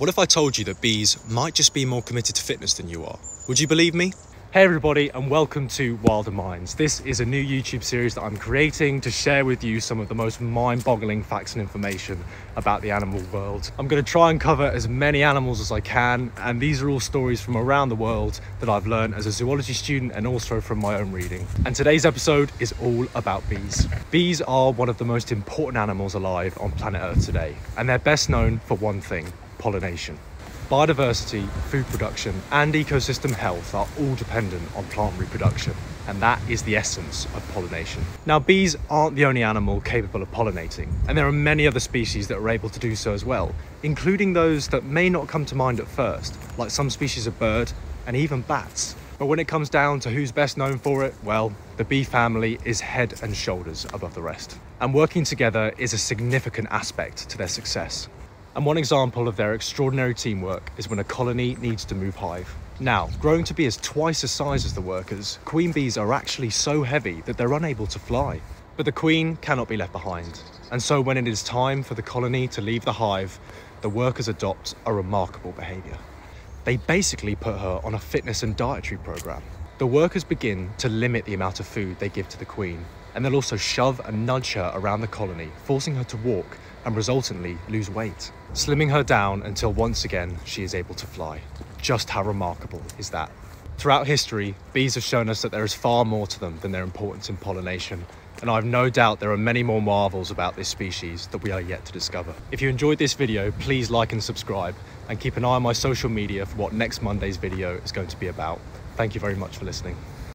What if I told you that bees might just be more committed to fitness than you are? Would you believe me? Hey everybody and welcome to Wilder Minds. This is a new YouTube series that I'm creating to share with you some of the most mind-boggling facts and information about the animal world. I'm going to try and cover as many animals as I can and these are all stories from around the world that I've learned as a zoology student and also from my own reading. And today's episode is all about bees. Bees are one of the most important animals alive on planet Earth today and they're best known for one thing, pollination. Biodiversity, food production, and ecosystem health are all dependent on plant reproduction, and that is the essence of pollination. Now, bees aren't the only animal capable of pollinating, and there are many other species that are able to do so as well, including those that may not come to mind at first, like some species of bird and even bats. But when it comes down to who's best known for it, well, the bee family is head and shoulders above the rest. And working together is a significant aspect to their success. And one example of their extraordinary teamwork is when a colony needs to move hive. Now, growing to be as twice the size as the workers, queen bees are actually so heavy that they're unable to fly. But the queen cannot be left behind. And so when it is time for the colony to leave the hive, the workers adopt a remarkable behaviour. They basically put her on a fitness and dietary program. The workers begin to limit the amount of food they give to the queen, and they'll also shove and nudge her around the colony, forcing her to walk and resultantly lose weight, slimming her down until once again she is able to fly. Just how remarkable is that? Throughout history, bees have shown us that there is far more to them than their importance in pollination, and I have no doubt there are many more marvels about this species that we are yet to discover. If you enjoyed this video, please like and subscribe, and keep an eye on my social media for what next Monday's video is going to be about. Thank you very much for listening.